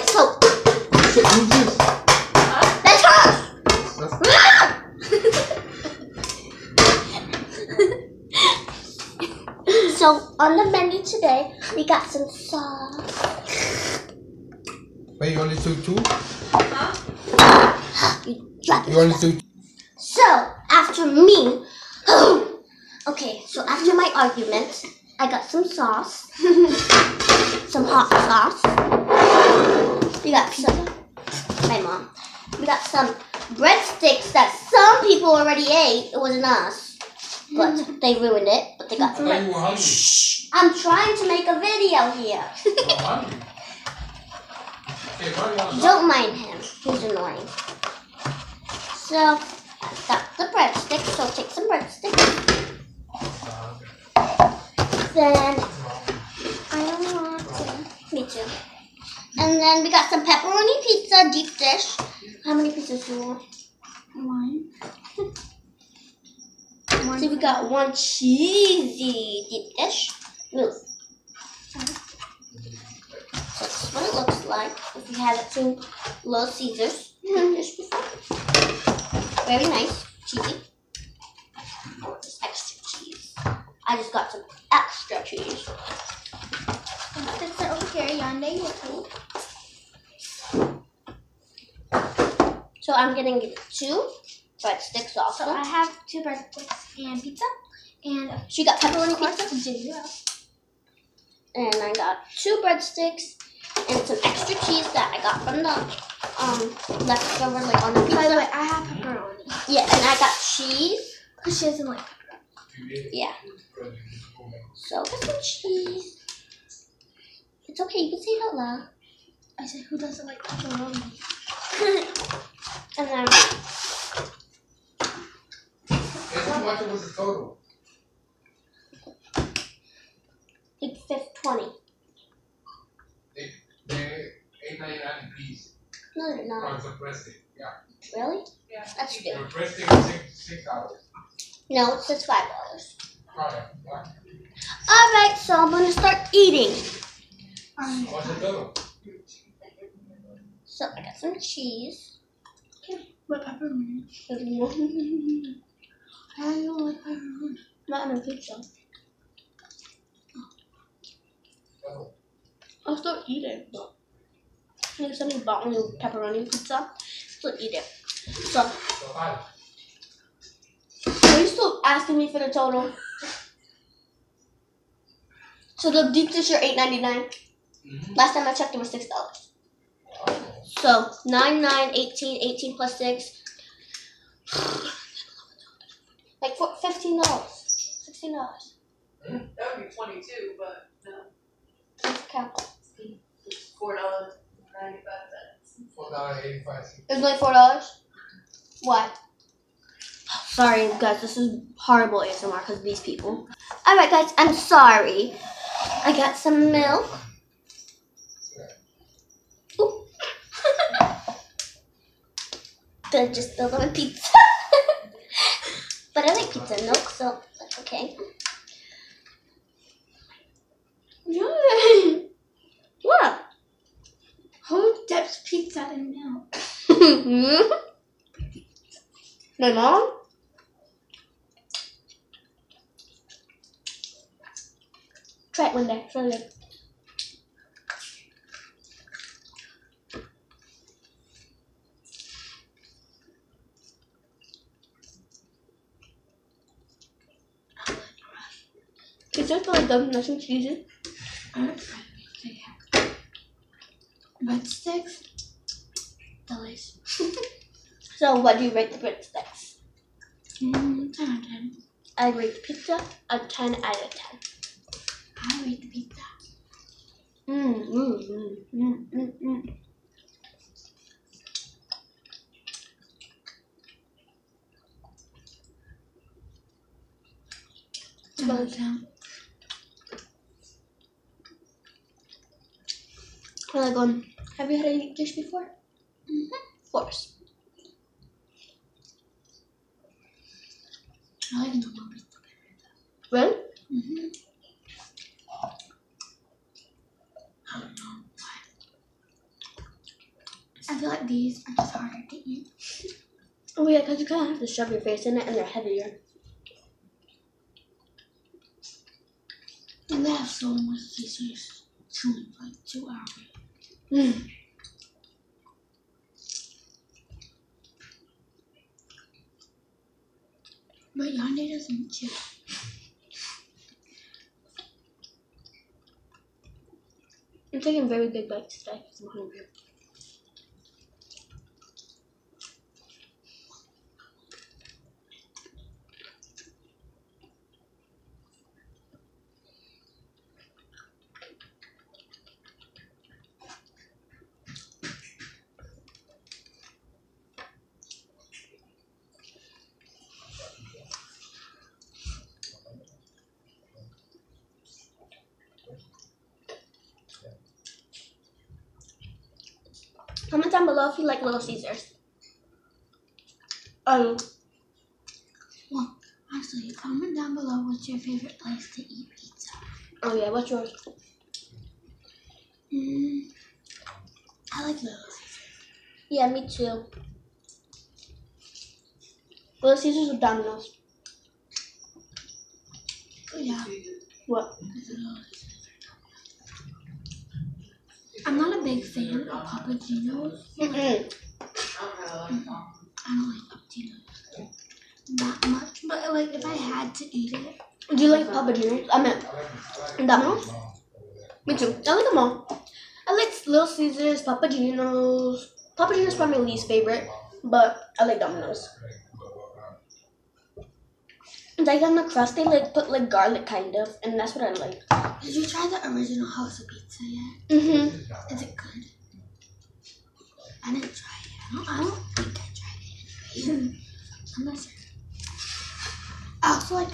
like so. Shit, who's this? That's hers. That's so on the menu today, we got some sauce. Wait, you only took two? You dropped You only took So after me, okay. So after my argument, I got some sauce, some hot sauce. We got some. My mom. We got some breadsticks that some people already ate. It wasn't us, but they ruined it. But they got the I thought bread. hungry. I'm trying to make a video here. You were hungry. Okay, why do you want to Don't mind him. He's annoying. So I got the breadsticks. So take some breadsticks. Uh-huh. Then I don't want to. Me too. And then we got some pepperoni pizza deep dish. How many pizzas do you want? One. So we got one cheesy deep dish. Move. is what it looks like. If you haven't seen Little Caesars deep mm-hmm. dish before. Very nice. Cheesy. Oh, just extra cheese. I just got some extra cheese. Pizza over here, Yande. So I'm getting two breadsticks So also. I have two breadsticks and pizza. And She got pepperoni course, pizza. ginger. And I got two breadsticks and some extra cheese that I got from the um leftover like on the pizza. By the way, I have pepperoni. Yeah, and I got cheese. Because she doesn't like pepperoni. Yeah. So got some cheese. It's okay, you can say it out loud. I said, who doesn't like pepperoni? And then Guess how much the total? like fifth twenty. They're eight ninety nine a piece. No, they're No, not. it's a plastic. Yeah. Really? Yeah. That's The stupid. plastic is six six dollars. No, it's just five dollars. Alright. yeah. Alright, so I'm gonna start eating. Um, What's the total? So I got some cheese. what pepperoni? I don't like pepperoni. Not in a pizza. I'll still eat it, but if somebody bought me a pepperoni pizza, still eat it. So, are you still asking me for the total? So the deep dish are eight ninety nine. Mm-hmm. Last time I checked, it was six dollars. So nine nine eighteen eighteen plus six, like four, fifteen dollars, sixteen dollars. Hmm, that would be twenty-two, but no, Count. it's four dollars ninety-five cents. Four dollar eighty five cents. It's was only four dollars. Why? Sorry, guys. This is horrible ASMR because of these people. All right, guys. I'm sorry. I got some milk. Ooh. Gonna just spill on my pizza. but I like pizza and milk, so that's okay. Yay. What? Who dips pizza in milk? My mom? Try it one day. Really good. Pizza is really good, nice and cheesy. Breadsticks? Delicious. So, what do you rate the breadsticks? Mm, 10 out of 10. I rate the pizza a 10 out of 10. I rate the pizza. Mm, mm, mm, mm, mm, mm. Ten out of 10. Have you had a dish before? Mm-hmm. Of course. I like the one with the Really? Mm-hmm. I feel like these are just harder to eat. Oh yeah, because you kind of have to shove your face in it and they're heavier. And they have so much to say. Chewing for like two hours. But Yande doesn't chew. I'm taking very big bites today because I'm hungry. Comment down below if you like Little Caesars. Um, Well, actually, comment down below what's your favorite place to eat pizza. oh yeah, what's yours? Mm, I like Little Caesars. Yeah, me too. Little Caesars or Domino's? Yeah. What? it's a Little Caesar. I'm not a big fan of Papa Gino's. Mm-mm. I don't like them. I don't like Papa Gino's that much. But like, if I had to eat it, Do you like Papa Gino's? I meant Domino's. Me too. I like them all. I like Little Caesars, Papa Gino's. Papa Gino's probably my least favorite, but I like Domino's like on the crust they like put like garlic kind of and that's what i like. Did you try the original house of pizza yet? Mm-hmm. Is it good? I didn't try it. I don't, I don't think i tried it. I'm not sure. Oh, I also like